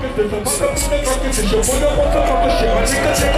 talking this, I'm talking this, you wanna